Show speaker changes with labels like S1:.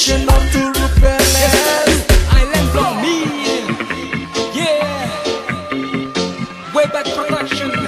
S1: nation not to rebel.
S2: Island from me. Yeah. Way back production.